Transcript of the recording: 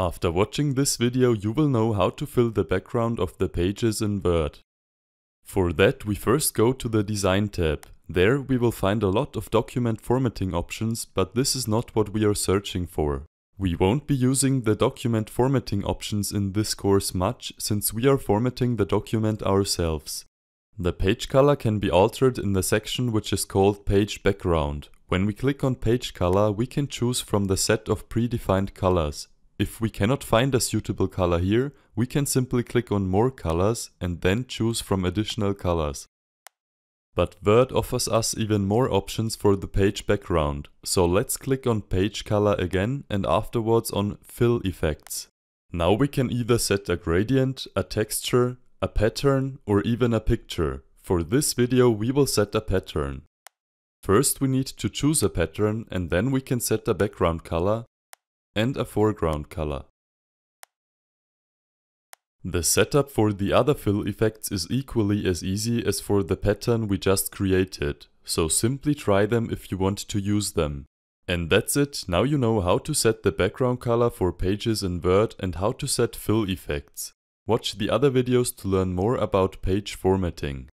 After watching this video you will know how to fill the background of the pages in Word. For that we first go to the Design tab. There we will find a lot of document formatting options, but this is not what we are searching for. We won't be using the document formatting options in this course much, since we are formatting the document ourselves. The page color can be altered in the section which is called Page Background. When we click on Page Color, we can choose from the set of predefined colors. If we cannot find a suitable color here, we can simply click on More Colors and then choose from additional colors. But Word offers us even more options for the page background, so let's click on Page Color again and afterwards on Fill Effects. Now we can either set a gradient, a texture, a pattern or even a picture. For this video we will set a pattern. First we need to choose a pattern and then we can set a background color and a foreground color. The setup for the other fill effects is equally as easy as for the pattern we just created, so simply try them if you want to use them. And that's it, now you know how to set the background color for pages in Word and how to set fill effects. Watch the other videos to learn more about page formatting.